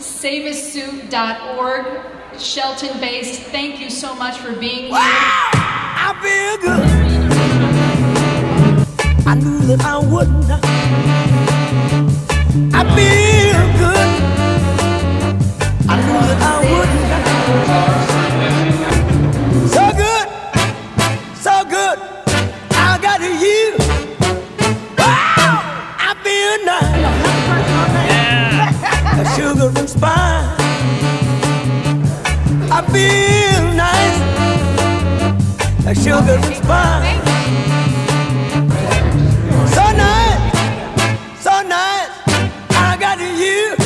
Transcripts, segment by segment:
saveasuit.org, Shelton based. Thank you so much for being here. I feel good. I knew that I wouldn't. I feel good. I knew that I wouldn't. So good, so good. I got you. And. I feel nice like sugar and spice. So nice, so nice, I got you.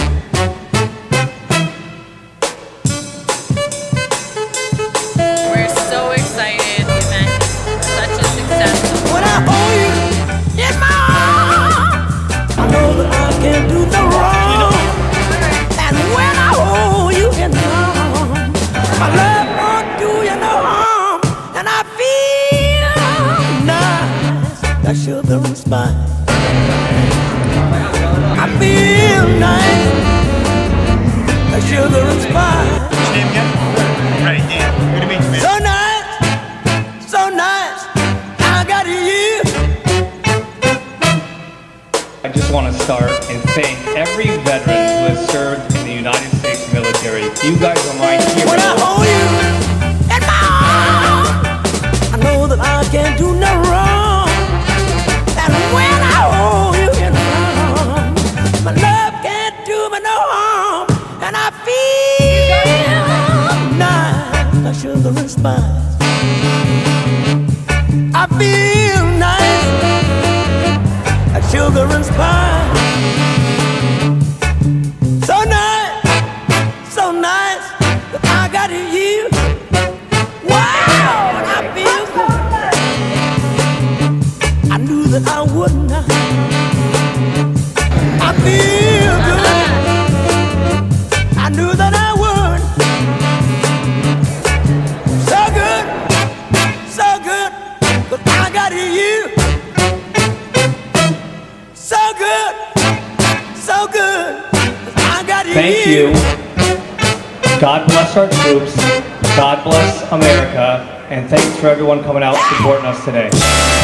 Nice like sugar and spice. I feel nice like sugar and spice. What's your name again? Ready, Dan. Good to meet you, man. So nice, so nice, I got you. I just want to start and thank every veteran who has served in the United States military. You guys are my heroes. When I hold you in my arms, I know that I can't do no wrong. Feel nice like sugar and spice. I feel nice like sugar and spice. So nice, so I got you. Wow, I feel good. I knew that I wouldn't. So good, so good. Thank you. God bless our troops. God bless America. And thanks for everyone coming out supporting us today.